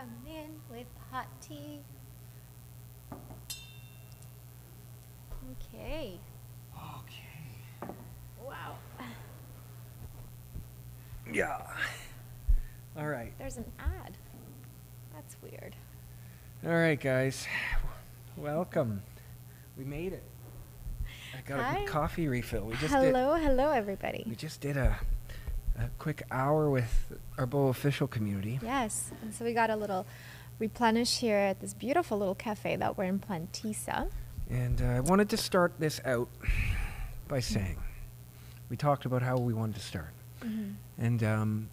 Come in with hot tea. Okay. Okay. Wow. Yeah. All right. There's an ad. That's weird. All right, guys. Welcome. We made it. I got a Hi. good coffee refill. We just did. hello, hello, everybody. We just did a, a quick hour with our Boho official community. Yes, and so we got a little replenish here at this beautiful little cafe that we're in Plantisa. And uh, I wanted to start this out by saying we talked about how we wanted to start. Mm-hmm. And um,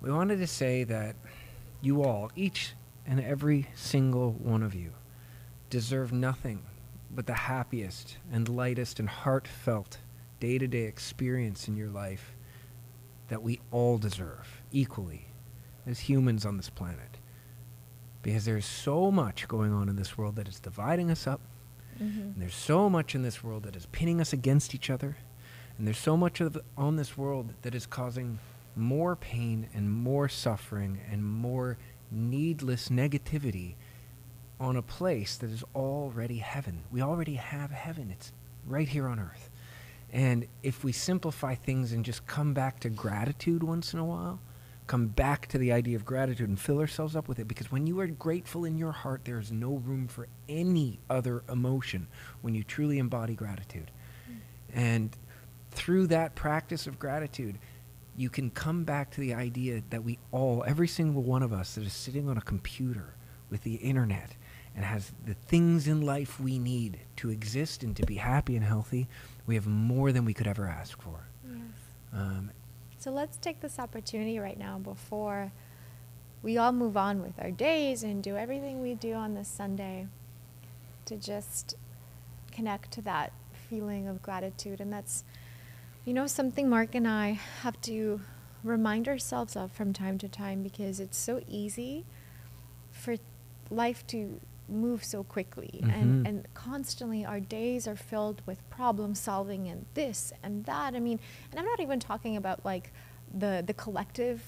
we wanted to say that you all, each and every single one of you, deserve nothing but the happiest and lightest and heartfelt day to day experience in your life that we all deserve equally as humans on this planet. Because there's so much going on in this world that is dividing us up, Mm-hmm. and there's so much in this world that is pinning us against each other. And there's so much of on this world that is causing more pain and more suffering and more needless negativity on a place that is already heaven. We already have heaven. It's right here on earth. And if we simplify things and just come back to gratitude once in a while, come back to the idea of gratitude and fill ourselves up with it because when you are grateful in your heart, there is no room for any other emotion when you truly embody gratitude. And through that practice of gratitude, you can come back to the idea that we all, every single one of us that is sitting on a computer with the internet and has the things in life we need to exist and to be happy and healthy, we have more than we could ever ask for. Yes. Um, So let's take this opportunity right now before we all move on with our days and do everything we do on this Sunday to just connect to that feeling of gratitude. And that's, you know, something Mark and I have to remind ourselves of from time to time because it's so easy for life to move so quickly. And, Mhm. and constantly our days are filled with problem solving and this and that. I mean and i'm not even talking about like the the collective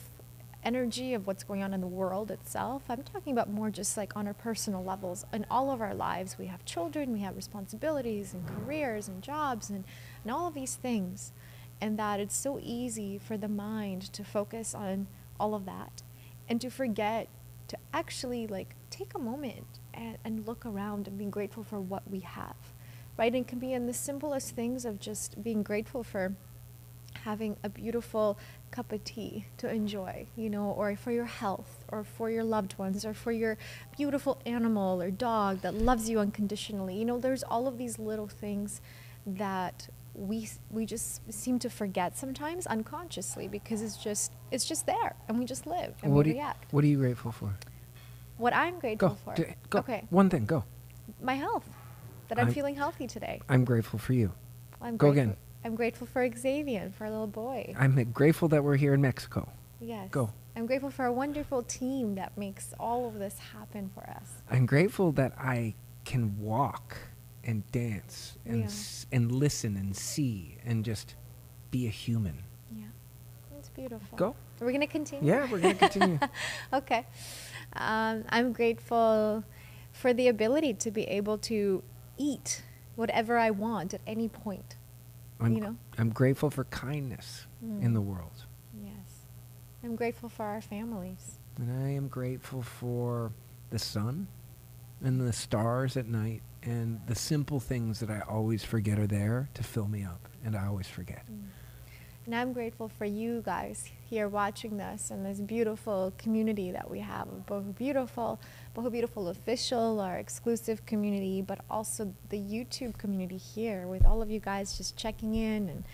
energy of what's going on in the world itself. I'm talking about more just like on our personal levels. In all of our lives we have children we have responsibilities and careers and jobs and, and all of these things. And that it's so easy for the mind to focus on all of that and to forget to actually like take a moment and, and look around and be grateful for what we have right and it can be in the simplest things of just being grateful for having a beautiful cup of tea to enjoy, you know, or for your health, or for your loved ones, or for your beautiful animal or dog that loves you unconditionally. You know, there's all of these little things that we we just seem to forget sometimes unconsciously because it's just it's just there and we just live and what, we do you, react. what are you grateful for? What I'm grateful Go. for. D- go. Okay, One thing, go. my health. That I'm, I'm- feeling healthy today. I'm grateful for you. I'm Go grateful, again. I'm grateful for Xavier, for a little boy. I'm grateful that we're here in Mexico. Yes. Go. I'm grateful for a wonderful team that makes all of this happen for us. I'm grateful that I can walk and dance and Yeah. s- and listen and see and just be a human. Yeah. It's beautiful. Go. We're we going to continue? Yeah, we're gonna continue. okay. Um, I'm grateful for the ability to be able to eat whatever I want at any point. I'm, You know? I'm grateful for kindness in Mm. the world. Yes. I'm grateful for our families. And I am grateful for the sun and the stars at night and the simple things that I always forget are there to fill me up. And I always forget. Mm. And I'm grateful for you guys here watching this and this beautiful community that we have of Boho beautiful, Boho beautiful official, our exclusive community, but also the YouTube community here with all of you guys just checking in and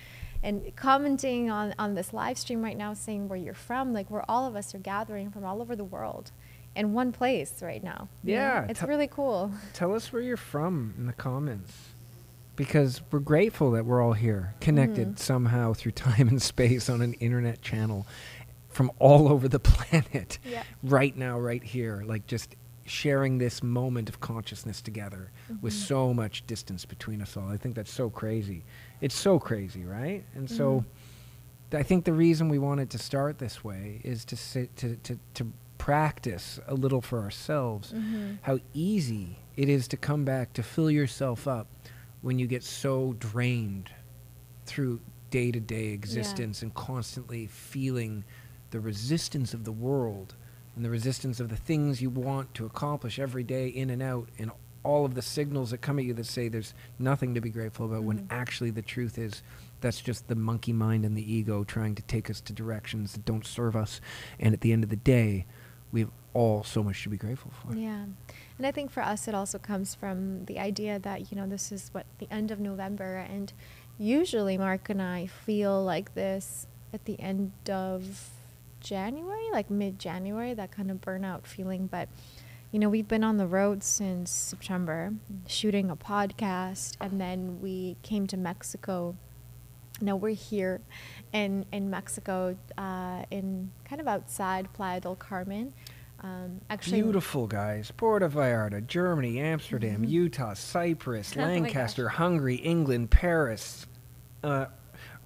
and commenting on, on this live stream right now saying where you're from, like where all of us are gathering from all over the world in one place right now. you know? Yeah, It's really cool. Tell us where you're from in the comments. Because we're grateful that we're all here, connected Mhm. somehow through time and space on an internet channel from all over the planet. Yeah. Right now, right here. Like just sharing this moment of consciousness together with Mhm. so much distance between us all. I think that's so crazy. It's so crazy, right? And so Mhm. th- I think the reason we wanted to start this way is to sit, to, to, to practice a little for ourselves Mhm. how easy it is to come back to fill yourself up when you get so drained through day to day existence and constantly feeling the resistance of the world and the resistance of the things you want to accomplish every day in and out and all of the signals that come at you that say there's nothing to be grateful about when Mhm. actually the truth is that's just the monkey mind and the ego trying to take us to directions that don't serve us and at the end of the day we have all so much to be grateful for Yeah. And I think for us, it also comes from the idea that, you know, this is what the end of November. And usually Mark and I feel like this at the end of January, like mid January, that kind of burnout feeling. But, you know, we've been on the road since September shooting a podcast. And then we came to Mexico. Now we're here in, in Mexico, uh, in kind of outside Playa del Carmen. Um, actually, Beautiful guys. Puerto Vallarta, Germany, Amsterdam, Mhm. Utah, Cyprus, Oh Lancaster. Hungary, England, Paris, uh,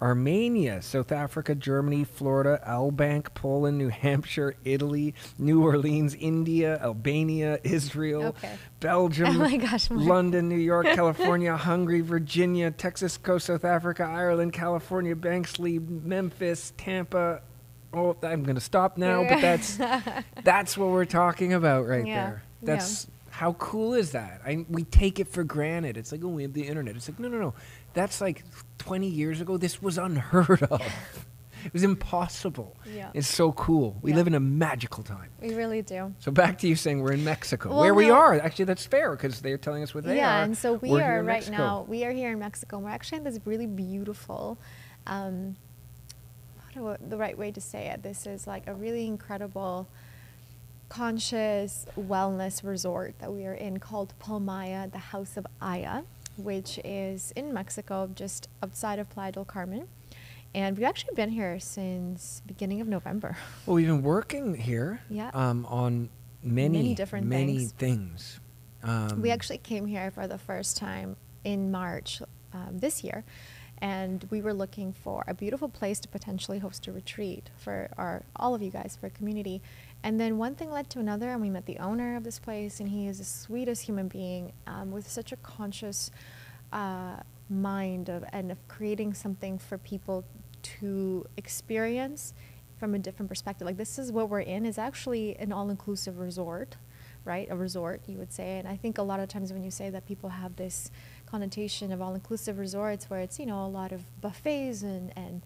Armenia, South Africa, Germany, Florida, Albank, Poland, New Hampshire, Italy, New Orleans, India, Albania, Israel, Okay. Belgium, Oh gosh, London, New York, California, Hungary, Virginia, Texas Coast, South Africa, Ireland, California, Banksley, Memphis, Tampa. Oh, I'm going to stop now, but that's that's what we're talking about right Yeah, there. yeah. That's how cool is that? I, we take it for granted. It's like, oh, we have the internet. It's like, no, no, no. That's like 20 years ago. This was unheard of. it was impossible. Yeah. It's so cool. We Yeah. live in a magical time. We really do. So back to you saying we're in Mexico, Well, where we are. Actually, that's fair because they're telling us where they yeah, are. Yeah, and so we We're are right Mexico. now. We are here in Mexico. We're actually in this really beautiful. Um, do the right way to say it? This is like a really incredible, conscious wellness resort that we are in called Palmaia, the House of Aia, which is in Mexico, just outside of Playa del Carmen. And we've actually been here since beginning of November. Well, we've been working here Yeah. um, on many, Many different many things. things. Um, we actually came here for the first time in March um, this year, and we were looking for a beautiful place to potentially host a retreat for our all of you guys for a community. And then one thing led to another, and we met the owner of this place, and he is the sweetest human being um, with such a conscious uh, mind of and of creating something for people to experience from a different perspective. Like this is what we're in is actually an all-inclusive resort, right? A resort, you would say. And I think a lot of times when you say that people have this connotation of all-inclusive resorts where it's, you know, a lot of buffets and and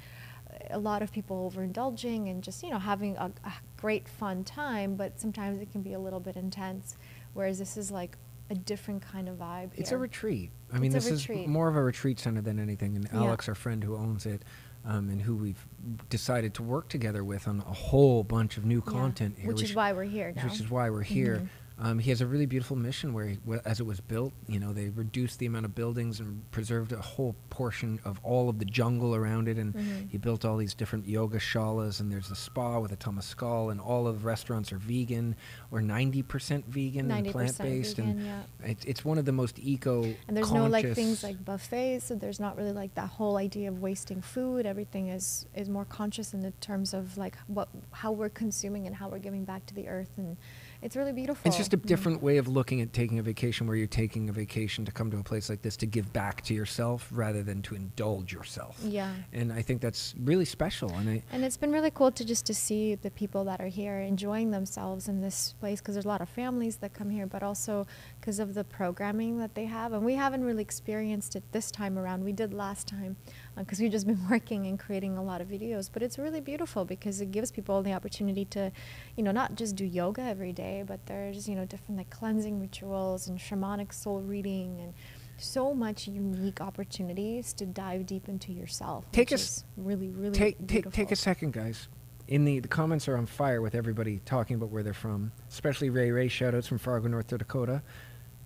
a lot of people overindulging and just, you know, having a, a great fun time, but sometimes it can be a little bit intense. Whereas this is like a different kind of vibe. It's here. a retreat. I mean, It's a this is more of a retreat center than anything. And Yeah. Alex, our friend who owns it, um, and who we've decided to work together with on a whole bunch of new Yeah, content here, Which is why we're here now. which is why we're here. Mhm. Um, he has a really beautiful mission where, he, as it was built, you know, they reduced the amount of buildings and preserved a whole portion of all of the jungle around it. And Mhm. he built all these different yoga shalas, and there's a spa with a temazcal, and all of the restaurants are vegan or 90% vegan and 90% plant-based. vegan, and yeah. it's, it's one of the most eco And there's no like things like buffets, so there's not really like that whole idea of wasting food. Everything is is more conscious in the terms of like what how we're consuming and how we're giving back to the earth, and it's really beautiful. It's just a Mm. different way of looking at taking a vacation where you're taking a vacation to come to a place like this to give back to yourself rather than to indulge yourself. Yeah. And I think that's really special. And I, And it's been really cool to just to see the people that are here enjoying themselves in this place because there's a lot of families that come here, but also because of the programming that they have. And we haven't really experienced it this time around. We did last time because we've just been working and creating a lot of videos. But it's really beautiful because it gives people the opportunity to, you know, not just do yoga every day, but there's you know different like cleansing rituals and shamanic soul reading and so much unique opportunities to dive deep into yourself. Take which us- is really really take take take a second, guys. In the the comments are on fire with everybody talking about where they're from, especially Ray Ray. Shoutouts from Fargo, North Dakota,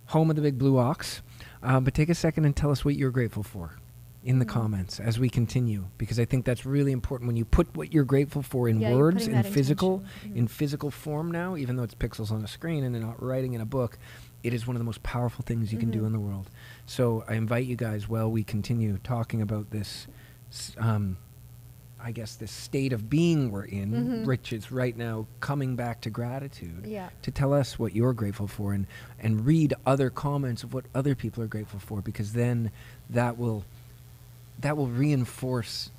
home of the Big Blue Ox. Um, but take a second and tell us what you're grateful for in the Mhm. comments as we continue, because I think that's really important when you put what you're grateful for in Yeah, words in physical intention. in physical form now, even though it's pixels on a screen and they're not writing in a book. It is one of the most powerful things you can do Mhm. in the world. So I invite you guys while we continue talking about this. Um, I guess, this state of being we're in, Mhm. which is right now coming back to gratitude, Yeah. to tell us what you're grateful for and, and read other comments of what other people are grateful for because then that will that will reinforce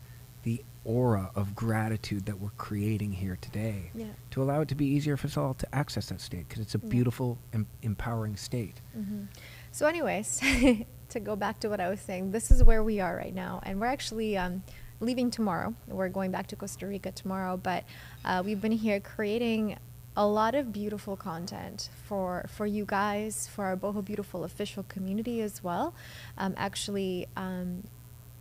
the aura of gratitude that we're creating here today Yeah. to allow it to be easier for us all to access that state because it's a Yeah. beautiful em- empowering state hmm So, anyways, to go back to what I was saying, this is where we are right now, and we're actually um, leaving tomorrow. We're going back to Costa Rica tomorrow, but uh, we've been here creating a lot of beautiful content for for you guys, for our Boho Beautiful official community as well. Um, actually, um,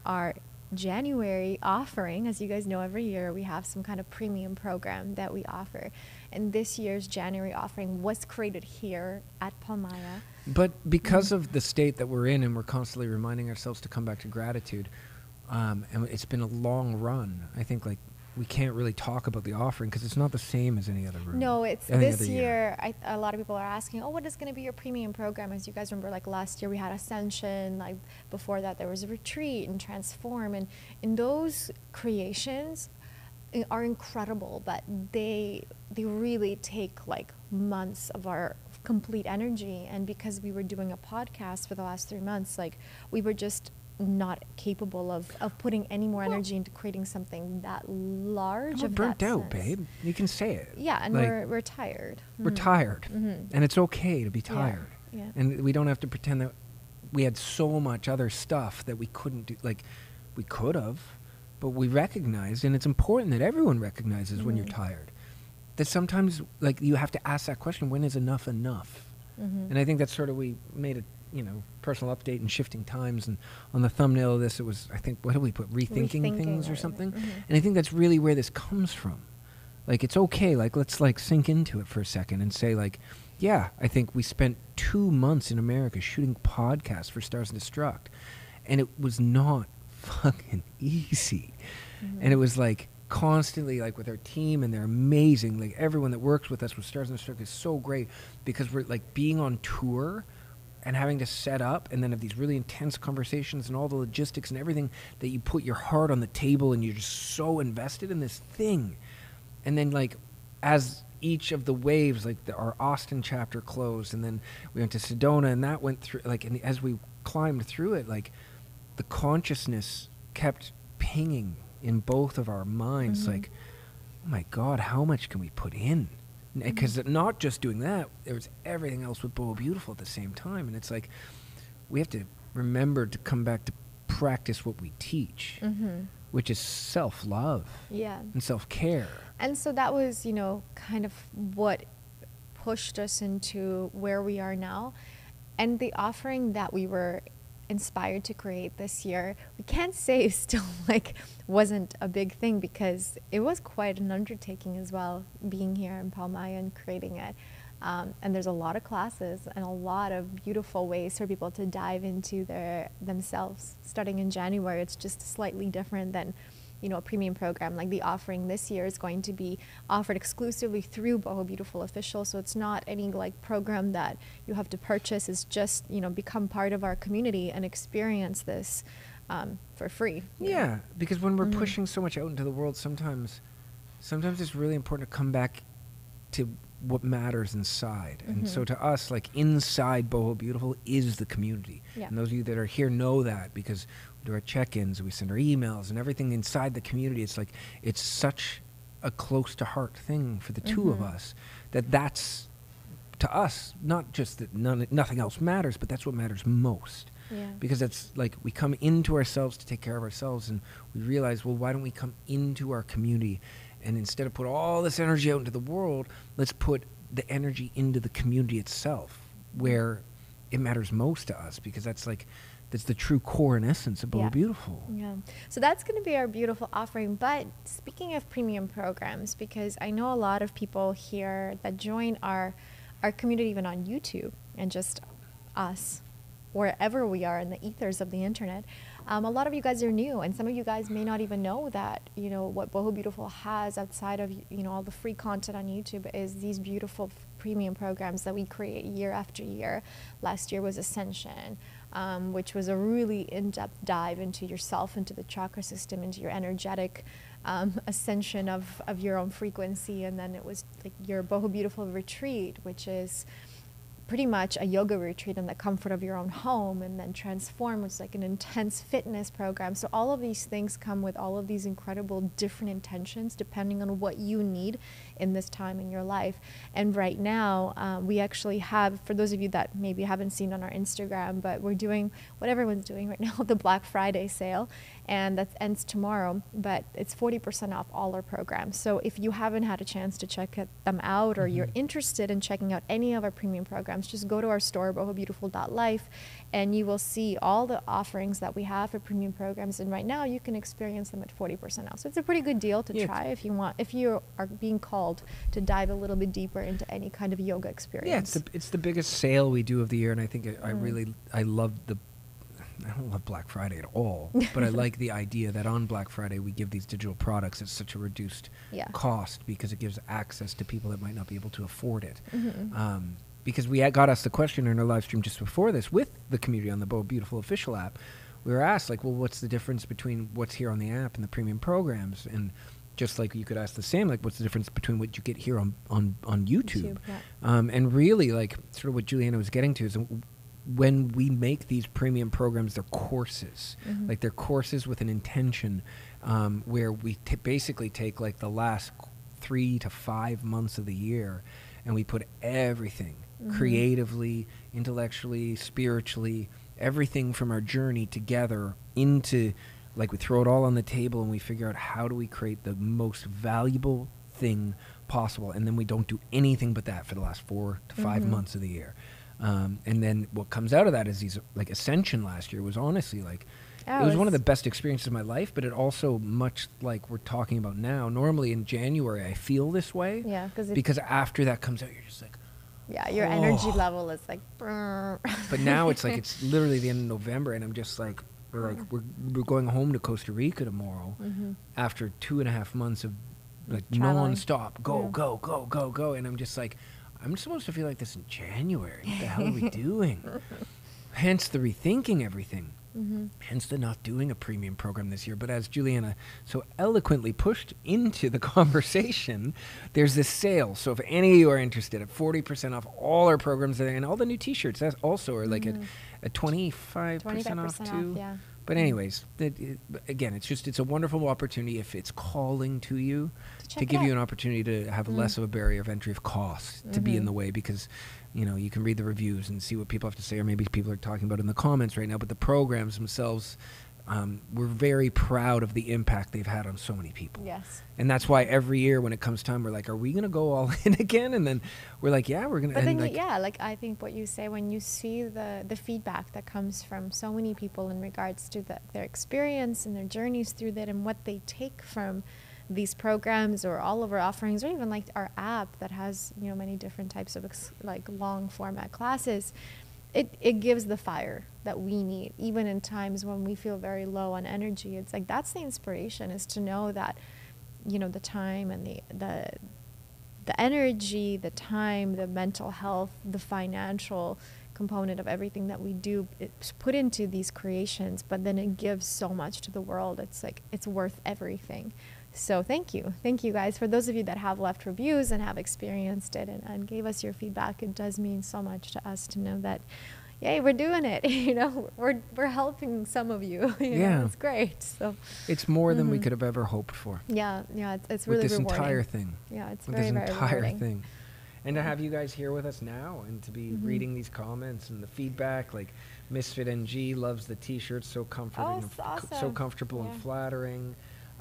our January offering, as you guys know, every year we have some kind of premium program that we offer. And this year's January offering was created here at Palmaia. But because Mm-hmm. of the state that we're in, and we're constantly reminding ourselves to come back to gratitude, um, and it's been a long run. I think like we can't really talk about the offering because it's not the same as any other room. No, it's any this other year. I, a lot of people are asking, "Oh, what is going to be your premium program?" As you guys remember, like last year we had Ascension. Like before that, there was a retreat and Transform, and in those creations eh, are incredible, but they they really take like months of our complete energy. And because we were doing a podcast for the last three months, like we were just not capable of, of putting any more Well- energy into creating something that large. We're of burnt out, sense. babe. You can say it. Yeah, and Like, we're we're tired. we're Mhm. tired, Mhm. and it's okay to be tired. yeah. And we don't have to pretend that we had so much other stuff that we couldn't do. Like we could have, but we recognized, and it's important that everyone recognizes when you're Mhm. tired. That sometimes, like, you have to ask that question: When is enough enough? Mhm. And I think that's sort of we made a you know personal update and shifting times, and on the thumbnail of this it was I think what did we put? Rethinking, Rethinking things or something, mhm. and I think that's really where this comes from. Like it's okay, like let's like sink into it for a second and say like, yeah, I think we spent two months in America shooting podcasts for Stars and Destruct, and it was not fucking easy, and it was like constantly like with our team and they're amazing. Like everyone that works with us with stars and Destruct is so great because we're like being on tour and having to set up and then have these really intense conversations and all the logistics and everything that you put your heart on the table and you're just so invested in this thing and then like as each of the waves like the, our austin chapter closed and then we went to sedona and that went through like and as we climbed through it like the consciousness kept pinging in both of our minds Mhm. like oh my god how much can we put in because not just doing that there was everything else with Boho beautiful at the same time and it's like we have to remember to come back to practice what we teach Mhm. which is self-love Yeah. and self-care And so that was, you know, kind of what pushed us into where we are now. And the offering that we were inspired to create this year, we can't say still like wasn't a big thing because it was quite an undertaking as well, being here in Palmaia and creating it. Um, and there's a lot of classes and a lot of beautiful ways for people to dive into their themselves. Starting in January, it's just slightly different than you know, a premium program like the offering this year is going to be offered exclusively through Boho Beautiful Official. So it's not any like program that you have to purchase. It's just, you know, become part of our community and experience this um, for free. you know. yeah because when we're Mhm. pushing so much out into the world sometimes sometimes it's really important to come back to what matters inside and so Mhm. to us like inside boho beautiful is the community Yeah. and those of you that are here know that because do our check-ins we send our emails and everything inside the community it's like it's such a close to heart thing for the 2 of Mhm. us that that's to us not just that none, nothing else matters but that's what matters most Yeah. because it's like we come into ourselves to take care of ourselves and we realize well why don't we come into our community and instead of put all this energy out into the world let's put the energy into the community itself where it matters most to us because that's like that's the true core and essence of Boho Yeah. Beautiful. Yeah. So that's going to be our beautiful offering. But speaking of premium programs, because I know a lot of people here that join our our community even on YouTube and just us wherever we are in the ethers of the internet. Um, a lot of you guys are new, and some of you guys may not even know that you know what Boho Beautiful has outside of you know all the free content on YouTube is these beautiful premium programs that we create year after year. Last year was Ascension, um, which was a really in-depth dive into yourself, into the chakra system, into your energetic um, ascension of, of your own frequency. And then it was like your Boho Beautiful retreat, which is pretty much a yoga retreat in the comfort of your own home and then transform is like an intense fitness program. So all of these things come with all of these incredible different intentions depending on what you need in this time in your life. And right now um, we actually have for those of you that maybe haven't seen on our instagram but we're doing what everyone's doing right now the black friday sale and that ends tomorrow but it's 40% off all our programs so if you haven't had a chance to check them out or mm-hmm. you're interested in checking out any of our premium programs just go to our store bohobeautiful.life and you will see all the offerings that we have for premium programs and right now you can experience them at 40% off so it's a pretty good deal to yeah. try if you want if you are being called to dive a little bit deeper into any kind of yoga experience yeah it's the, it's the biggest sale we do of the year and i think mm. i really i love the I don't love Black Friday at all, but I like the idea that on Black Friday we give these digital products at such a reduced yeah. cost because it gives access to people that might not be able to afford it. Mm-hmm. Um, because we got asked the question in our live stream just before this with the community on the Boho Beautiful official app. We were asked like, well, what's the difference between what's here on the app and the premium programs? And just like you could ask the same, like, what's the difference between what you get here on on on YouTube? YouTube yeah. um, and really, like, sort of what Juliana was getting to is when we make these premium programs, they're courses, mm-hmm. like they're courses with an intention, um, where we t- basically take like the last three to five months of the year, and we put everything mm-hmm. creatively, intellectually, spiritually, everything from our journey together into like we throw it all on the table and we figure out how do we create the most valuable thing possible and then we don't do anything but that for the last four to 5 mm-hmm. months of the year um, and then what comes out of that is these like ascension last year was honestly like oh, it was one of the best experiences of my life, but it also much like we're talking about now. Normally in January I feel this way, yeah, because after that comes out, you're just like, yeah, your oh. energy level is like. but now it's like it's literally the end of November, and I'm just like, we're like we're, we're going home to Costa Rica tomorrow mm-hmm. after two and a half months of like Traveling. nonstop go yeah. go go go go, and I'm just like I'm supposed to feel like this in January. What the hell are we doing? Hence the rethinking everything. Mm-hmm. Hence the not doing a premium program this year. But as Juliana so eloquently pushed into the conversation, there's this sale. So if any of you are interested, at 40% off all our programs and all the new T-shirts, that also are like mm-hmm. a, a 25%, 25% off too. Off, yeah. But anyways, it, it, again, it's just it's a wonderful opportunity if it's calling to you to, to give you an opportunity to have mm. less of a barrier of entry of cost mm-hmm. to be in mm-hmm. the way because you know you can read the reviews and see what people have to say or maybe people are talking about in the comments right now. But the programs themselves um, we're very proud of the impact they've had on so many people. Yes. And that's why every year when it comes time, we're like, are we going to go all in again? And then we're like, yeah, we're going to. But then, like yeah, like I think what you say when you see the the feedback that comes from so many people in regards to the, their experience and their journeys through that and what they take from these programs or all of our offerings or even like our app that has you know many different types of ex- like long format classes it, it gives the fire that we need even in times when we feel very low on energy. It's like that's the inspiration is to know that you know the time and the the the energy the time the mental health the financial component of everything that we do it's put into these creations but then it gives so much to the world it's like it's worth everything so thank you. Thank you guys. For those of you that have left reviews and have experienced it and, and gave us your feedback, it does mean so much to us to know that, yay, we're doing it. you know, we're, we're helping some of you. you yeah. Know, it's great. So It's more mm-hmm. than we mm-hmm. could have ever hoped for. Yeah, yeah. It's, it's really With this rewarding. entire thing. Yeah, it's With very, this very entire rewarding. thing. And to have you guys here with us now and to be mm-hmm. reading these comments and the feedback, like Misfit NG loves the t-shirts, so comforting, oh, awesome. so comfortable yeah. and flattering.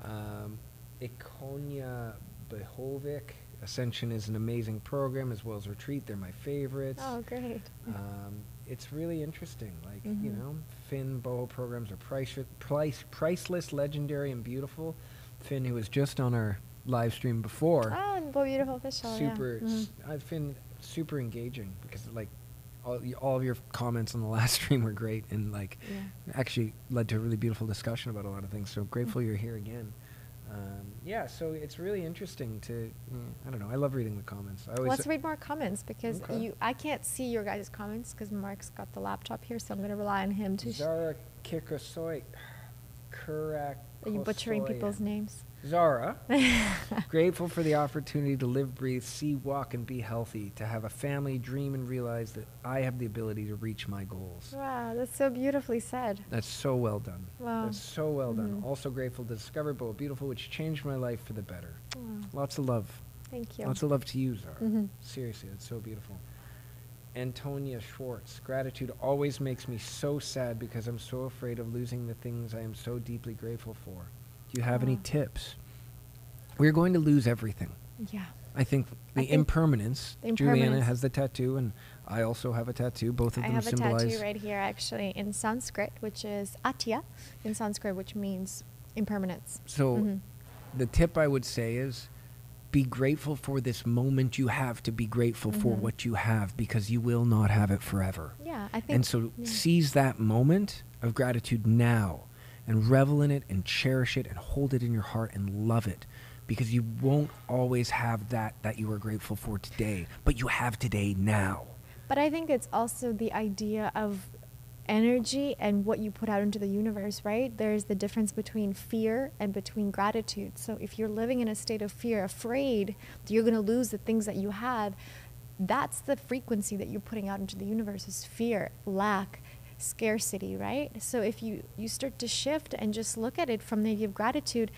Um, Ikonia Behovic. Ascension is an amazing program as well as Retreat. They're my favorites. Oh, great. Um, it's really interesting. Like, mm-hmm. you know, Finn Boho programs are price, price, priceless, legendary, and beautiful. Finn, who was just on our live stream before. Ah, Boho Beautiful Official. Super. Yeah. Mm-hmm. I Finn super engaging because, like, all, all of your comments on the last stream were great and, like, yeah. actually led to a really beautiful discussion about a lot of things. So grateful mm-hmm. you're here again. Um, yeah, so it's really interesting to. Mm, I don't know. I love reading the comments. I always Let's read more comments because okay. you. I can't see your guys' comments because Mark's got the laptop here, so I'm going to rely on him to. Zara Kikosoy, Kurak. Are you butchering people's names? Zara, grateful for the opportunity to live, breathe, see, walk, and be healthy, to have a family, dream, and realize that I have the ability to reach my goals. Wow, that's so beautifully said. That's so well done. Wow. That's so well done. Mhm. Also grateful to discover Boho Beautiful, which changed my life for the better. Wow, Lots of love. thank you. Lots of love to you, Zara. Mhm. Seriously, that's so beautiful. Antonia Schwartz, gratitude always makes me so sad because I'm so afraid of losing the things I am so deeply grateful for. Do you have any Ah. tips? We're going to lose everything. Yeah. I think the think impermanence. the Juliana impermanence- has the tattoo, and I also have a tattoo. Both of I them have a tattoo right here, actually, in Sanskrit, which is atya, in Sanskrit, which means impermanence. So, Mhm. the tip I would say is be grateful for this moment you have to be grateful for Mhm. what you have because you will not have it forever. Yeah, I think. And so yeah. seize that moment of gratitude now and revel in it and cherish it and hold it in your heart and love it because you won't always have that that you are grateful for today, but you have today now. But I think it's also the idea of energy and what you put out into the universe, right? There's the difference between fear and between gratitude. So if you're living in a state of fear, afraid that you're going to lose the things that you have, that's the frequency that you're putting out into the universe is fear, lack, scarcity, right? So if you you start to shift and just look at it from the idea of gratitude,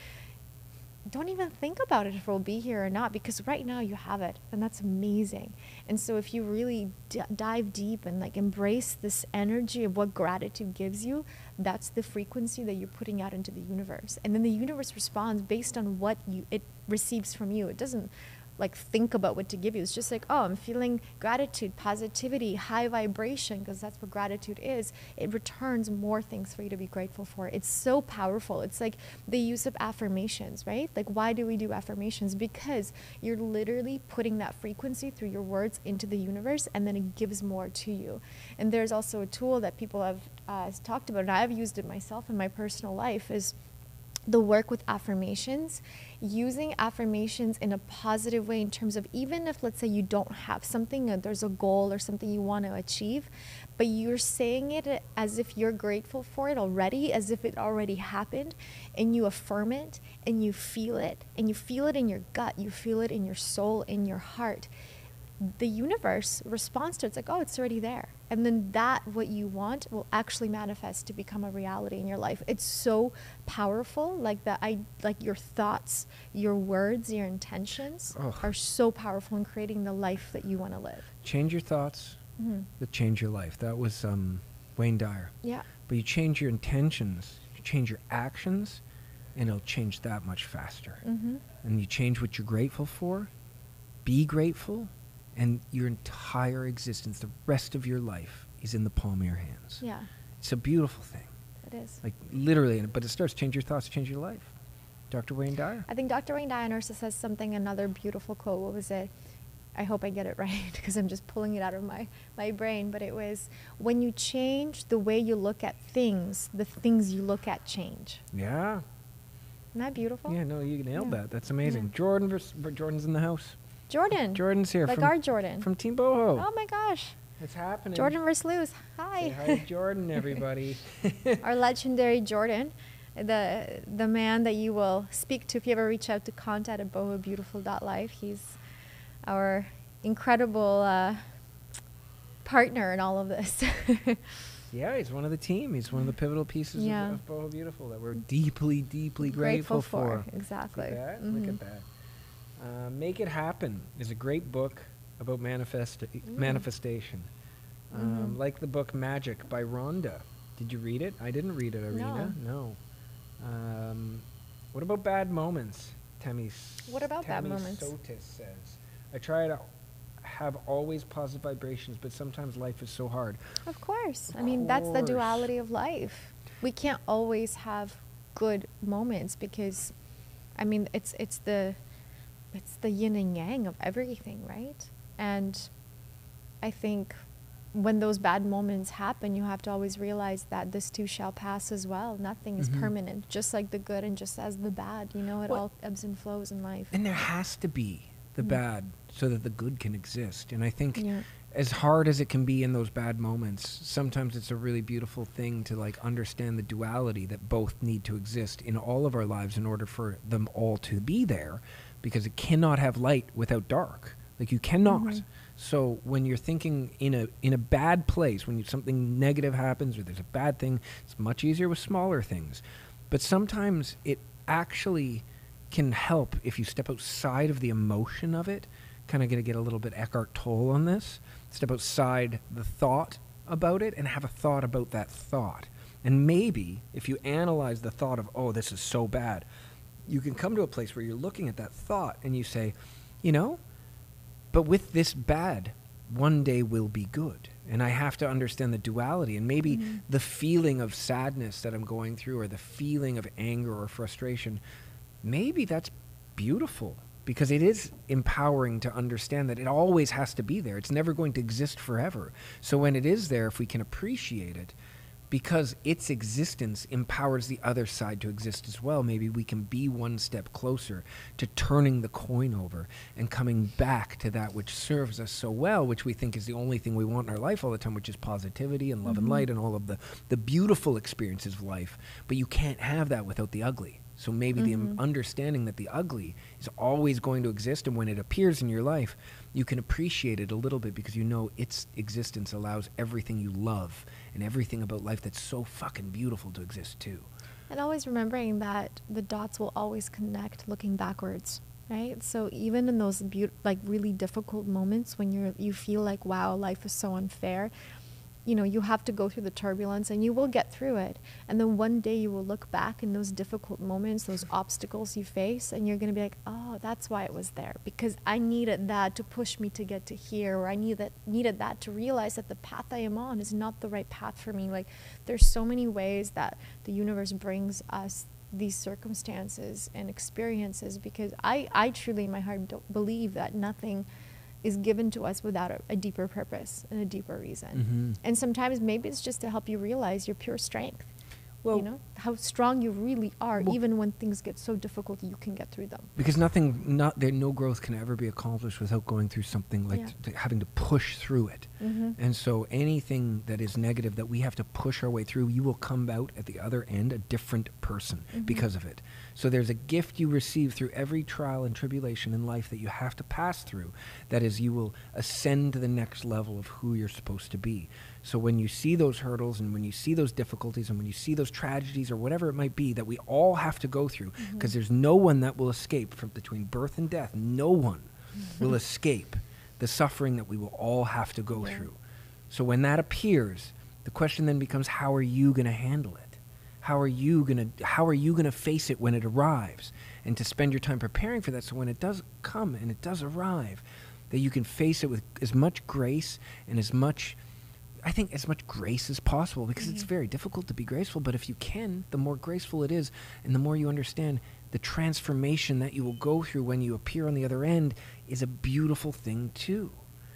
don't even think about it if we'll be here or not because right now you have it and that's amazing. And so if you really dive deep and like embrace this energy of what gratitude gives you that's the frequency that you're putting out into the universe. And then the universe responds based on what you it receives from you. It doesn't like think about what to give you. It's just like, oh, I'm feeling gratitude, positivity, high vibration, because that's what gratitude is. It returns more things for you to be grateful for. It's so powerful. It's like the use of affirmations, right? Like, why do we do affirmations? Because you're literally putting that frequency through your words into the universe, and then it gives more to you. And there's also a tool that people have uh, talked about, and I've used it myself in my personal life, is the work with affirmations, using affirmations in a positive way in terms of even if, let's say, you don't have something, there's a goal or something you want to achieve, but you're saying it as if you're grateful for it already, as if it already happened, and you affirm it and you feel it, and you feel it in your gut, you feel it in your soul, in your heart. The universe responds to it. It's like, oh, it's already there. And then that, what you want, will actually manifest to become a reality in your life. It's so powerful. Like that, I, like your thoughts, your words, your intentions are so powerful in creating the life that you want to live. Change your thoughts hmm that change your life. That was um, Wayne Dyer. Yeah. But you change your intentions, you change your actions, and it'll change that much faster. hmm And you change what you're grateful for, be grateful, and your entire existence, the rest of your life, is in the palm of your hands. Yeah, It's a beautiful thing. it is. Like literally, but it starts change your thoughts, change your life. Dr. Wayne Dyer. I think Dr. Wayne Dyer also says something, another beautiful quote. What was it? I hope I get it right because I'm just pulling it out of my, my brain. But it was when you change the way you look at things, the things you look at change. Yeah. Isn't that beautiful? Yeah, no, you nailed Yeah. that. That's amazing. Yeah. Jordan, vers- Jordan's in the house. Jordan. Jordan's here. Like from, our Jordan. From Team Boho. Oh my gosh. It's happening. Jordan Versluis. Hi. hi Jordan, everybody. our legendary Jordan, the the man that you will speak to if you ever reach out to contact at bohobeautiful.life. He's our incredible uh, partner in all of this. Yeah, he's one of the team. He's one of the pivotal pieces Yeah. of, of Boho Beautiful that we're deeply, deeply grateful, for. Exactly. Look at that. Look Mhm. at that. Uh, Make It Happen is a great book about manifest- Mm. manifestation. Um, Mhm. Like the book Magic by Rhonda. Did you read it? I didn't read it, Arena. No. Um, what about bad moments? S- What about bad Temmie moments? Sotis says. I try to have always positive vibrations, but sometimes life is so hard. Of course. Of I mean, that's the duality of life. We can't always have good moments because, I mean, it's it's the it's the yin and yang of everything, right? And I think when those bad moments happen, you have to always realize that this too shall pass as well. Nothing is Mhm. permanent, just like the good and just as the bad. You know, it Well- all ebbs and flows in life. And there has to be the Mm. bad so that the good can exist. And I think Yeah. as hard as it can be in those bad moments, sometimes it's a really beautiful thing to like understand the duality that both need to exist in all of our lives in order for them all to be there because it cannot have light without dark. Like you cannot. Mhm. So when you're thinking in a in a bad place, when you, something negative happens or there's a bad thing, it's much easier with smaller things. But sometimes it actually can help if you step outside of the emotion of it. Kind of going to get a little bit Eckhart Tolle on this. Step outside the thought about it and have a thought about that thought. And maybe if you analyze the thought of, oh, this is so bad, you can come to a place where you're looking at that thought and you say, you know, but with this bad, one day will be good. And I have to understand the duality and maybe Mhm. the feeling of sadness that I'm going through or the feeling of anger or frustration. Maybe that's beautiful because it is empowering to understand that it always has to be there. It's never going to exist forever. So when it is there, if we can appreciate it, because its existence empowers the other side to exist as well. Maybe we can be one step closer to turning the coin over and coming back to that which serves us so well, which we think is the only thing we want in our life all the time, which is positivity and love and Mhm. light and all of the, the beautiful experiences of life. But you can't have that without the ugly. So maybe the um, Mhm. understanding that the ugly is always going to exist, and when it appears in your life, you can appreciate it a little bit because you know its existence allows everything you love and everything about life that's so fucking beautiful to exist too. And always remembering that the dots will always connect looking backwards, right? So even in those like really difficult moments when you're you feel like wow, life is so unfair, you know, you have to go through the turbulence and you will get through it. And then one day you will look back in those difficult moments, those obstacles you face and you're going to be like, "Oh, that's why it was there because I needed that to push me to get to here or I needed that, needed that to realize that the path I am on is not the right path for me." Like there's so many ways that the universe brings us these circumstances and experiences because I, I truly in my heart don't believe that nothing is given to us without a, a deeper purpose and a deeper reason. Mhm. And sometimes maybe it's just to help you realize your pure strength. Well- you know how strong you really are, Well- even when things get so difficult, you can get through them. Because nothing, not there, no growth can ever be accomplished without going through something like Yeah. t- having to push through it. Mhm. And so anything that is negative that we have to push our way through, you will come out at the other end a different person Mhm. because of it. So there's a gift you receive through every trial and tribulation in life that you have to pass through. That is, you will ascend to the next level of who you're supposed to be. So when you see those hurdles and when you see those difficulties and when you see those tragedies or whatever it might be that we all have to go through, because Mhm. there's no one that will escape from between birth and death. No one will escape the suffering that we will all have to go Yeah. through. So when that appears, the question then becomes how are you going to handle it? How are you going to how are you going to face it when it arrives? And to spend your time preparing for that so when it does come and it does arrive, that you can face it with as much grace and as much I think as much grace as possible because it's Mhm. very difficult to be graceful, but if you can, the more graceful it is and the more you understand the transformation that you will go through when you appear on the other end is a beautiful thing too.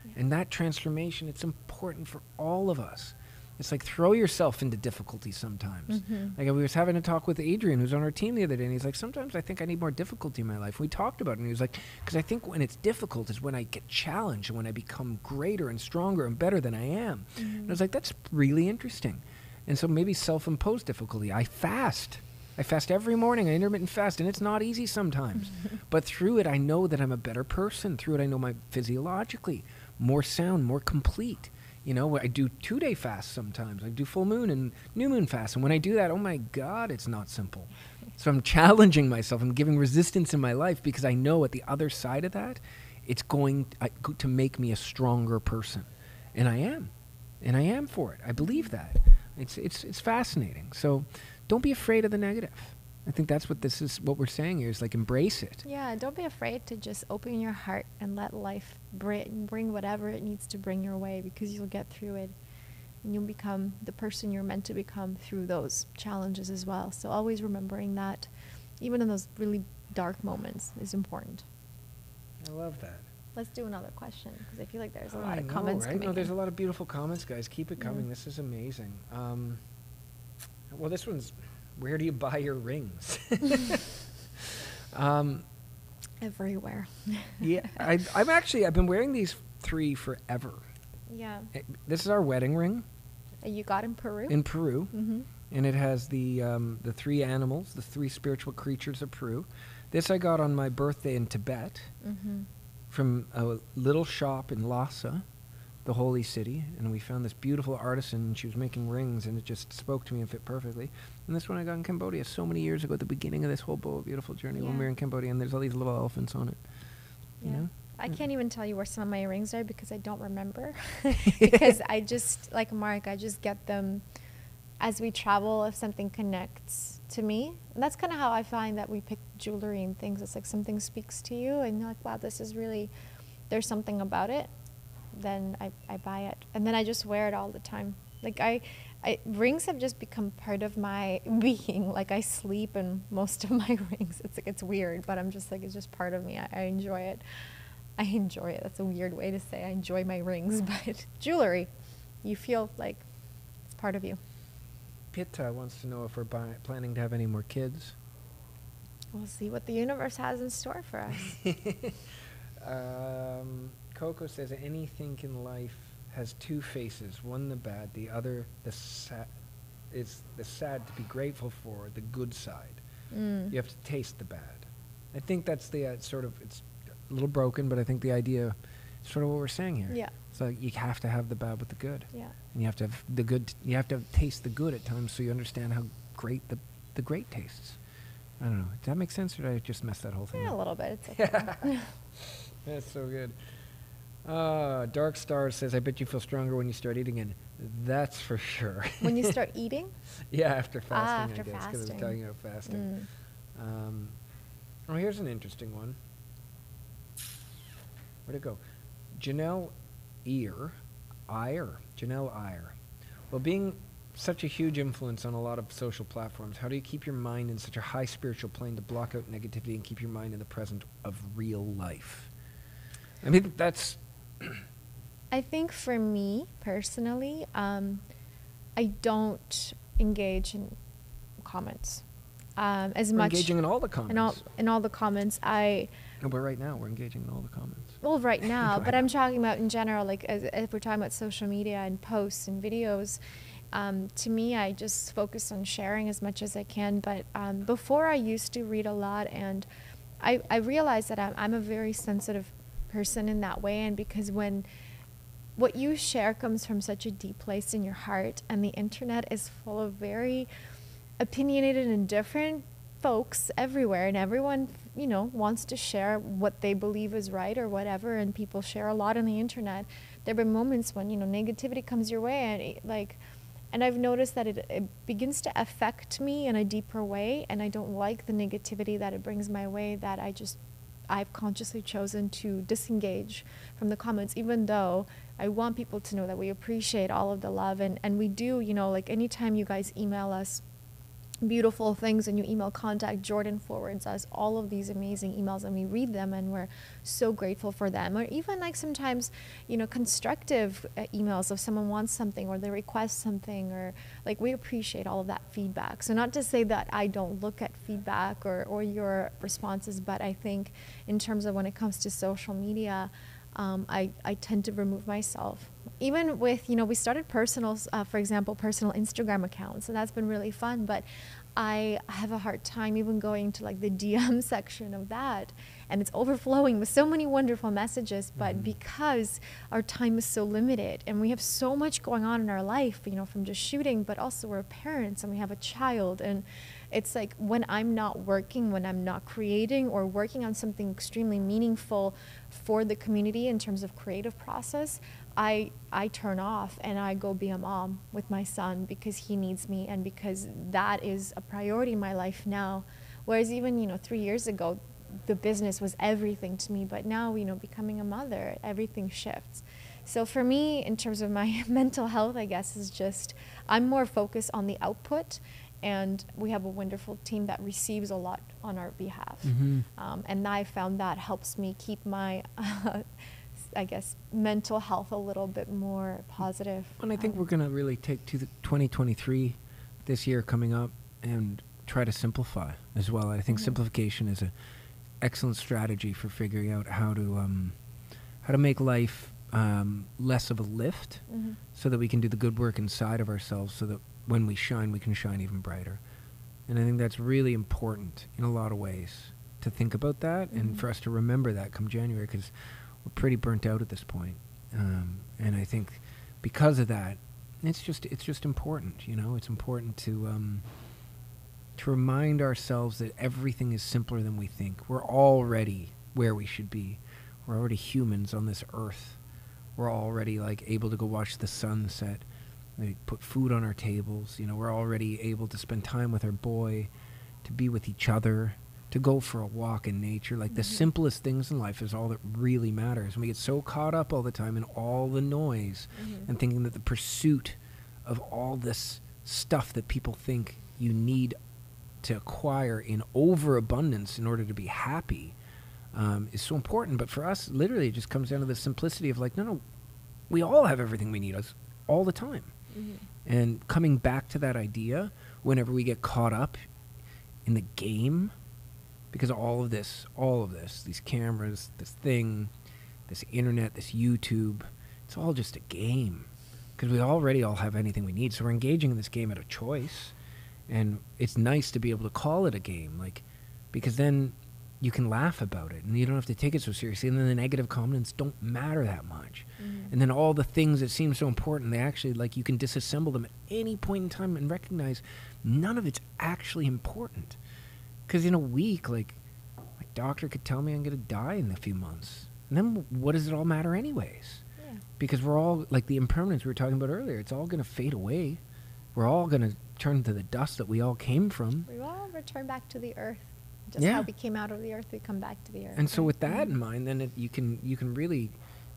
Yeah. And that transformation, it's important for all of us. It's like throw yourself into difficulty sometimes. Mhm. Like we was having a talk with Adrian, who's on our team the other day, and he's like, sometimes I think I need more difficulty in my life. We talked about it, and he was like, because I think when it's difficult is when I get challenged and when I become greater and stronger and better than I am. And I was like, that's really interesting. And so maybe self-imposed difficulty. I fast. I fast every morning. I intermittent fast, and it's not easy sometimes. but through it, I know that I'm a better person. Through it, I know my physiologically more sound, more complete. You know, I do two-day fasts sometimes. I do full moon and new moon fasts, and when I do that, oh my God, it's not simple. So I'm challenging myself. I'm giving resistance in my life because I know at the other side of that, it's going uh, to make me a stronger person, and I am, and I am for it. I believe that. It's it's it's fascinating. So don't be afraid of the negative. I think that's what this is. What we're saying here is like embrace it. Yeah, don't be afraid to just open your heart and let life bring, bring whatever it needs to bring your way because you'll get through it. And you'll become the person you're meant to become through those challenges as well. So always remembering that, even in those really dark moments, is important. I love that. Let's do another question because I feel like there's a Oh, lot I of know, comments right? coming No, there's a lot of beautiful comments, guys. Keep it coming. This is amazing. Um, well, this one's where do you buy your rings? um, Everywhere. yeah, I, I'm actually I've been wearing these three forever, Yeah. Eh, This is our wedding ring you got in Peru. in Peru, mm-hmm. and it has the um, the three animals, the three spiritual creatures of Peru. This I got on my birthday in Tibet Mm-hmm. from a little shop in Lhasa, the holy city, and we found this beautiful artisan. and She was making rings, and it just spoke to me and fit perfectly. And this one I got in Cambodia so many years ago, at the beginning of this whole Boho Beautiful journey when we were in Cambodia, and there's all these little elephants on it. You Yeah. know? I can't even tell you where some of my rings are because I don't remember. because I just, like Mark, I just get them as we travel if something connects to me. And that's kind of how I find that we pick jewelry and things. It's like something speaks to you and you're like, wow, this is really, there's something about it. Then I, I buy it. And then I just wear it all the time. Like I, I, rings have just become part of my being. Like I sleep in most of my rings. It's like it's weird, but I'm just like it's just part of me. I, I enjoy it. I enjoy it. That's a weird way to say I enjoy my rings, but jewelry, you feel like it's part of you. Pitta wants to know if we're buy- planning to have any more kids. We'll see what the universe has in store for us. um, Coco says anything in life has two faces. One the bad, the other the sad. It's the sad to be grateful for, the good side. Mm. You have to taste the bad. I think that's the uh, sort of it's a little broken, but I think the idea is sort of what we're saying here. Yeah, So you have to have the bad with the good, yeah, and you have to have the good. You have to taste the good at times, so you understand how great the the great tastes. I don't know. Does that make sense, or did I just mess that whole thing yeah, a little bit. It's okay. That's so good. Uh, Dark Star says, "I bet you feel stronger when you start eating again." That's for sure. when you start eating, yeah, after fasting, Ah, I after guess, because I'm fasting. talking about fasting. mm. Um, oh, here's an interesting one. Where'd it go? Janelle Ear, Iyer, Janelle Iyer. Well, being such a huge influence on a lot of social platforms, how do you keep your mind in such a high spiritual plane to block out negativity and keep your mind in the present of real life? I mean, that's I think for me personally, um, I don't engage in comments um, as we're much. engaging in all the comments. in all in all the comments. I no, but right now we're engaging in all the comments. well right now, but I'm talking about in general. Like as, if we're talking about social media and posts and videos. Um, to me, I just focus on sharing as much as I can. But um, before, I used to read a lot, and I, I realized that I'm, I'm a very sensitive person in that way. And because when what you share comes from such a deep place in your heart, and the internet is full of very opinionated and different folks everywhere, and everyone, you know, wants to share what they believe is right or whatever, and people share a lot on the internet. There have been moments when, you know, negativity comes your way, and it, like, and I've noticed that it, it begins to affect me in a deeper way, and I don't like the negativity that it brings my way. That I just, I've consciously chosen to disengage from the comments, even though I want people to know that we appreciate all of the love, and and we do. You know, like anytime you guys email us beautiful things and you email contact jordan forwards us all of these amazing emails and we read them and we're so grateful for them. Or even like sometimes you know constructive uh, emails if someone wants something or they request something or like we appreciate all of that feedback. So not to say that i don't look at feedback or, or your responses but i think in terms of when it comes to social media um, I, I tend to remove myself. Even with, you know, we started personal, uh, for example, personal Instagram accounts, and that's been really fun. But I have a hard time even going to like the DM section of that. And it's overflowing with so many wonderful messages. But Mhm. because our time is so limited and we have so much going on in our life, you know, from just shooting, but also we're parents and we have a child. And it's like when I'm not working, when I'm not creating or working on something extremely meaningful for the community in terms of creative process, I I turn off and I go be a mom with my son because he needs me and because that is a priority in my life now. Whereas even, you know, three years ago, the business was everything to me, but now, you know, becoming a mother, everything shifts. So for me, in terms of my mental health, I guess is just I'm more focused on the output, and we have a wonderful team that receives a lot on our behalf. Mhm. Um, and I found that helps me keep my, uh, I guess, mental health a little bit more positive. And I think Um, we're going to really take to the 2023 this year coming up and try to simplify as well. I think Mhm. simplification is a excellent strategy for figuring out how to um, how to make life um, less of a lift Mhm. so that we can do the good work inside of ourselves so that when we shine, we can shine even brighter. And I think that's really important in a lot of ways to think about that Mhm. and for us to remember that come January because we're pretty burnt out at this point. Um, and I think because of that, it's just it's just important, you know. It's important to um, to remind ourselves that everything is simpler than we think. We're already where we should be. We're already humans on this earth. We're already like able to go watch the sunset. They put food on our tables. You know, we're already able to spend time with our boy, to be with each other, to go for a walk in nature. Like the Mhm. simplest things in life is all that really matters. And we get so caught up all the time in all the noise Mhm. and thinking that the pursuit of all this stuff that people think you need to acquire in overabundance in order to be happy um, is so important. But for us, literally, it just comes down to the simplicity of like, no, no, we all have everything we need us all the time. Mhm. And coming back to that idea, whenever we get caught up in the game, because all of this, all of this, these cameras, this thing, this internet, this YouTube, it's all just a game. Because we already all have anything we need. So we're engaging in this game at a choice. And it's nice to be able to call it a game. Like, because then you can laugh about it and you don't have to take it so seriously. And then the negative comments don't matter that much. Mhm. And then all the things that seem so important, they actually, like, you can disassemble them at any point in time and recognize none of it's actually important. Because in a week, like, my doctor could tell me I'm going to die in a few months. And then what does it all matter, anyways? Yeah. Because we're all, like, the impermanence we were talking about earlier, it's all going to fade away. We're all going to turn to the dust that we all came from. We all return back to the earth. Just Yeah. how we came out of the earth, we come back to the earth. And so with that Mhm. in mind, then it, you can you can really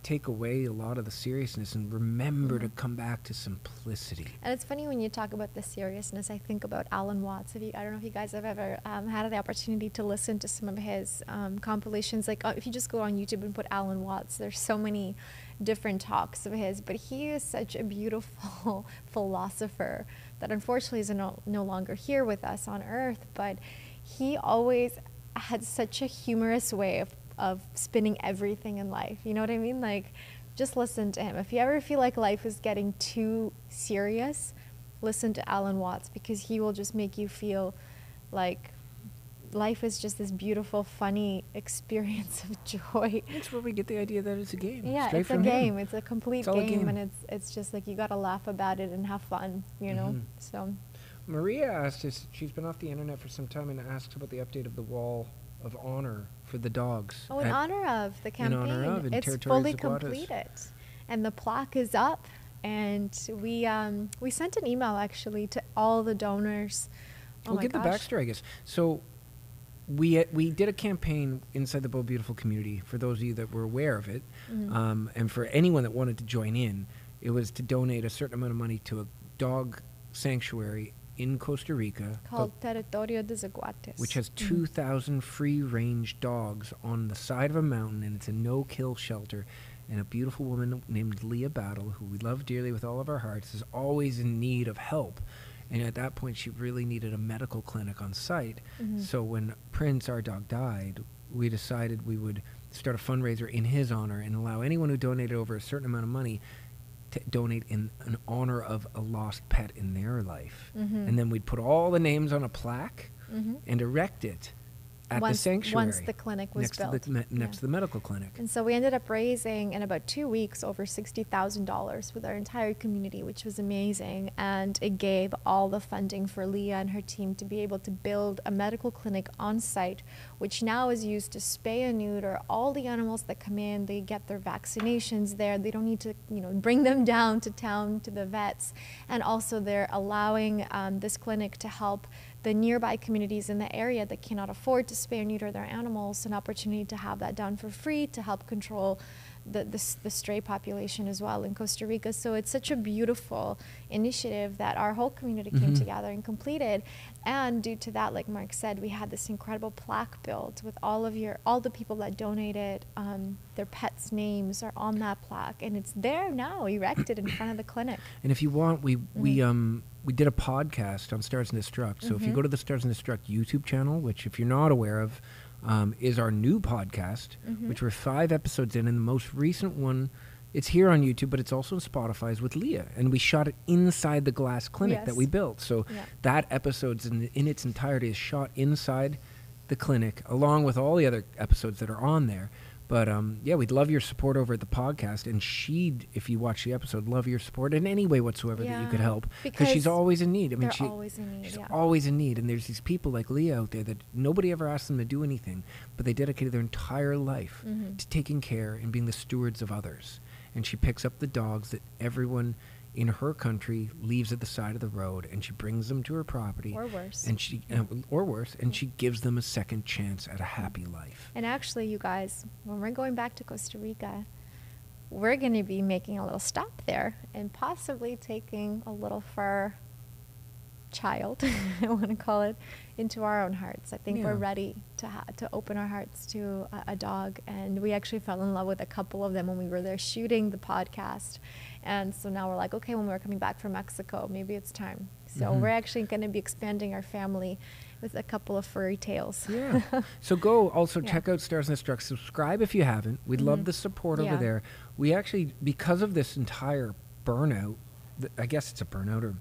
take away a lot of the seriousness and remember to Mhm. come back to simplicity. And it's funny when you talk about the seriousness. I think about Alan Watts. If you, I don't know if you guys have ever um, had the opportunity to listen to some of his um, compilations. Like uh, if you just go on YouTube and put Alan Watts, there's so many different talks of his. But he is such a beautiful philosopher that unfortunately is no, no longer here with us on Earth. But he always had such a humorous way of, of spinning everything in life. You know what I mean? Like, just listen to him. If you ever feel like life is getting too serious, listen to Alan Watts because he will just make you feel like life is just this beautiful, funny experience of joy. That's where we get the idea that it's a game. Yeah, straight it's a from him. game. It's a complete It's game, game. and it's it's just like you gotta laugh about it and have fun, you know. Mhm. So Maria asked us, she's been off the internet for some time and asked about the update of the wall of honor for the dogs. Oh, in honor of the in campaign, honor of, it's fully completed, and the plaque is up. And we um, we sent an email actually to all the donors. Oh we'll give gosh. the backstory, I guess. So we uh, we did a campaign inside the Boho Beautiful community for those of you that were aware of it, Mhm. um, and for anyone that wanted to join in, it was to donate a certain amount of money to a dog sanctuary in Costa Rica called Territorio de Zaguates, which has Mhm. 2,000 free range dogs on the side of a mountain, and it's a no kill shelter. And a beautiful woman named Lya Battle, who we love dearly with all of our hearts, is always in need of help. And at that point, she really needed a medical clinic on site. Mhm. So when Prince, our dog, died, we decided we would start a fundraiser in his honor and allow anyone who donated over a certain amount of money to donate in an honor of a lost pet in their life. Mhm. And then we'd put all the names on a plaque Mhm. and erect it at once, the sanctuary once the clinic was next built. to the next Yeah. to the medical clinic. And so we ended up raising in about two weeks over sixty thousand dollars with our entire community, which was amazing. And it gave all the funding for Lya and her team to be able to build a medical clinic on site, which now is used to spay and neuter all the animals that come in. They get their vaccinations there. They don't need to, you know, bring them down to town to the vets. And also they're allowing um, this clinic to help the nearby communities in the area that cannot afford to spay or neuter their animals an opportunity to have that done for free to help control the, the, the stray population as well in Costa Rica. So it's such a beautiful initiative that our whole community came Mhm. together and completed. And due to that, like Mark said, we had this incredible plaque built with all of your, all the people that donated, um, their pets' names are on that plaque. And it's there now, erected in front of the clinic. And if you want, we we Mhm. um we did a podcast on Stars and Destruct. So if you Mhm. go to the Stars and Destruct YouTube channel, which if you're not aware of, um, is our new podcast, Mhm. which we're five episodes in, and the most recent one it's here on YouTube, but it's also on Spotify's with Lya, and we shot it inside the glass clinic that we built. So Yeah. that episode's in, in its entirety is shot inside the clinic, along with all the other episodes that are on there. But um, yeah, we'd love your support over at the podcast, and she'd, if you watch the episode, love your support in any way whatsoever that you could help, because she's always in need. I mean, she, always in need. She's Yeah. always in need, and there's these people like Lya out there that nobody ever asked them to do anything, but they dedicated their entire life Mhm. to taking care and being the stewards of others. And she picks up the dogs that everyone in her country leaves at the side of the road, and she brings them to her property, or worse. and she, uh, or worse, and she gives them a second chance at a happy life. And actually, you guys, when we're going back to Costa Rica, we're going to be making a little stop there and possibly taking a little fur child, I want to call it, into our own hearts. I think we're ready to ha- to open our hearts to a, a dog, and we actually fell in love with a couple of them when we were there shooting the podcast. And so now we're like, okay, when we're coming back from Mexico, maybe it's time. So Mhm. we're actually going to be expanding our family with a couple of furry tails. Yeah. so go also Yeah. check out Stars and Destruct. Subscribe if you haven't. We'd love Mhm. the support over there. We actually, because of this entire burnout, th- I guess it's a burnout or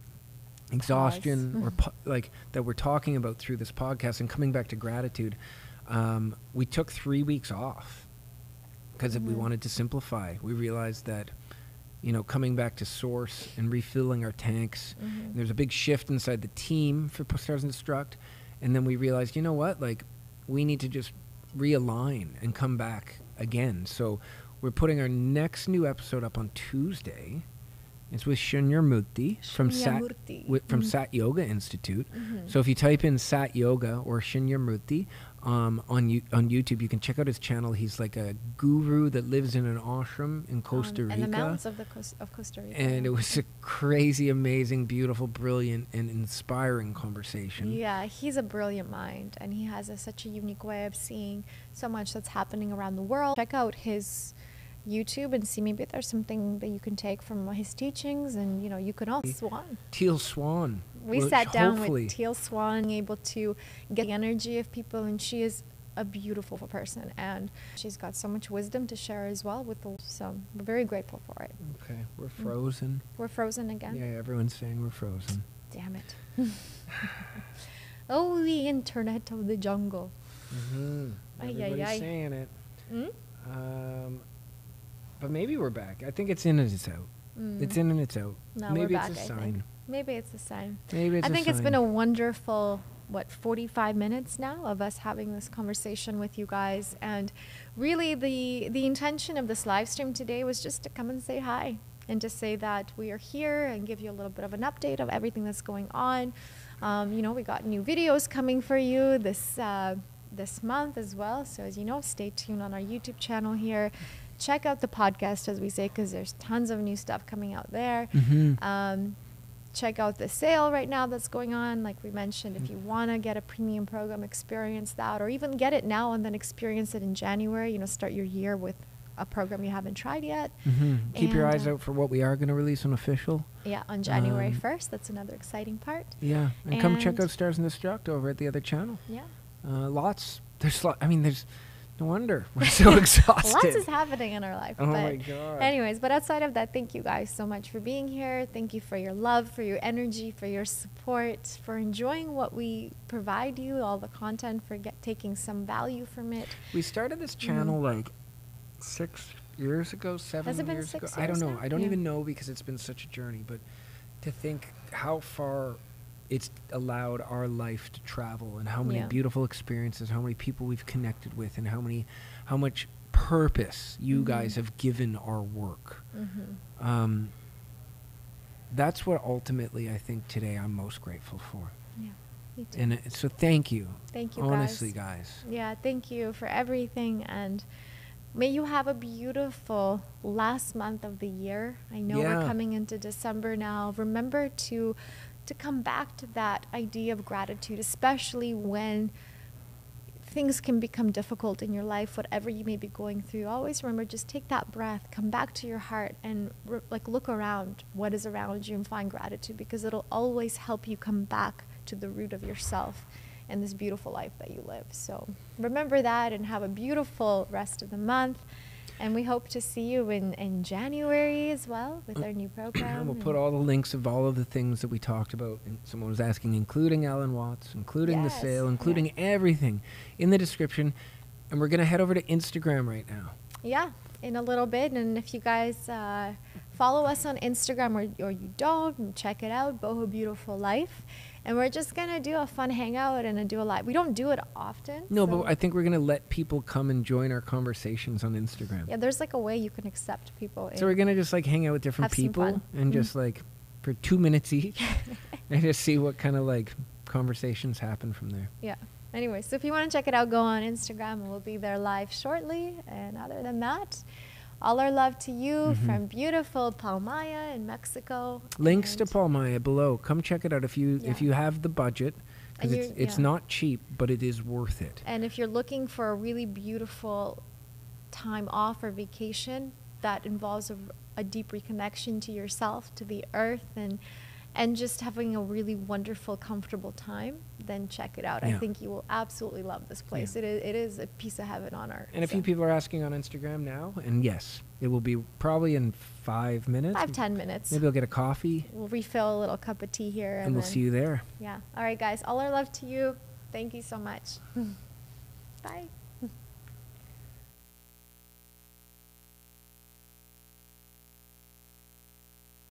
exhaustion or pu- like that we're talking about through this podcast and coming back to gratitude, um, we took three weeks off because we Mhm. wanted to simplify. We realized that, you know, coming back to source and refilling our tanks. Mhm. There's a big shift inside the team for Stars and Destruct, and then we realized, you know what, like we need to just realign and come back again. So we're putting our next new episode up on Tuesday. It's with Shunyamurti from Sat Shunyamurti. wi- from Mhm. Sat Yoga Institute. Mhm. So if you type in Sat Yoga or Shunyamurti um, on you, on YouTube, you can check out his channel. He's like a guru that lives in an ashram in Costa Um, Rica. And the mountains of the coast of Costa Rica. And it was a crazy, amazing, beautiful, brilliant, and inspiring conversation. Yeah, he's a brilliant mind, and he has a, such a unique way of seeing so much that's happening around the world. Check out his YouTube and see maybe there's something that you can take from his teachings, and you know you can also Swan. Teal Swan. We which sat down hopefully- with Teal Swan, able to get the energy of people, and she is a beautiful person, and she's got so much wisdom to share as well with the. So we're very grateful for it. Okay, we're frozen. We're frozen again. Yeah, everyone's saying we're frozen. Damn it. oh, the internet of the jungle. Mm-hmm. Ay, ay, Everybody's ay. saying it. Mm? Um, but maybe we're back. I think it's in and it's out. It's Mm. in and it's out. No, maybe we're it's back, a I sign. think. Maybe it's a sign. Maybe it's I think it's been a wonderful, what, 45 minutes now of us having this conversation with you guys. And really, the, the intention of this live stream today was just to come and say hi and just say that we are here and give you a little bit of an update of everything that's going on. Um, you know, we got new videos coming for you this, uh, this month as well. So, as you know, stay tuned on our YouTube channel here. Check out the podcast, as we say, because there's tons of new stuff coming out there. Mhm. Um, check out the sale right now that's going on. Like we mentioned, if you want to get a premium program, experience that, or even get it now and then experience it in January. You know, start your year with a program you haven't tried yet. Mhm. Keep your eyes uh, out for what we are going to release on official. Yeah, on January Um, 1st. That's another exciting part. Yeah, and, come check out Stars and Destruct over at the other channel. Yeah. Uh, lots. There's lot. I mean, there's no wonder we're so exhausted. Lots is happening in our life. Oh but my God. Anyways, but outside of that, thank you guys so much for being here. Thank you for your love, for your energy, for your support, for enjoying what we provide you, all the content, for get, taking some value from it. We started this mm-hmm. channel like six years ago, seven it been years six ago. I don't know. now? I don't Yeah. even know because it's been such a journey. But to think how far it's allowed our life to travel and how many Yeah. beautiful experiences, how many people we've connected with, and how many, how much purpose you Mhm. guys have given our work. Mm-hmm. Um, that's what ultimately I think today I'm most grateful for. Yeah. Me too. And it, so thank you. Thank you, honestly, guys. guys. Yeah, thank you for everything and may you have a beautiful last month of the year. I know we're coming into December now. Remember to to come back to that idea of gratitude, especially when things can become difficult in your life, whatever you may be going through. Always remember just take that breath, come back to your heart and like look around what is around you and find gratitude because it'll always help you come back to the root of yourself and this beautiful life that you live. So remember that and have a beautiful rest of the month. And we hope to see you in, in January as well with our new program. We'll put all the links of all of the things that we talked about. And someone was asking, including Alan Watts, including the Yes, sale, yeah. including everything in the description. And we're going to head over to Instagram right now. Yeah, in a little bit. And if you guys uh, follow us on Instagram or, or you don't, check it out, Boho Beautiful Life. And we're just going to do a fun hangout and do a live. We don't do it often. No, so- but I think we're going to let people come and join our conversations on Instagram. Yeah, there's like a way you can accept people. So we're going to just like hang out with different people and Mhm. just like for two minutes each and just see what kind of like conversations happen from there. Yeah. Anyway, so if you want to check it out, go on Instagram and we'll be there live shortly. And other than that, all our love to you Mhm. from beautiful Palmaia in Mexico. Links to Palmaia below. Come check it out if you if you have the budget because it's it's yeah. not cheap, but it is worth it. And if you're looking for a really beautiful time off or vacation that involves a, a deep reconnection to yourself, to the earth, and and just having a really wonderful, comfortable time, then check it out. I think you will absolutely love this place. Yeah. It is, it is a piece of heaven on earth. And a few people are asking on Instagram now, and yes, it will be probably in five minutes. Five, ten minutes. Maybe I'll get a coffee, We'll refill a little cup of tea here. And, and we'll then- see you there. Yeah. All right, guys. All our love to you. Thank you so much. Bye.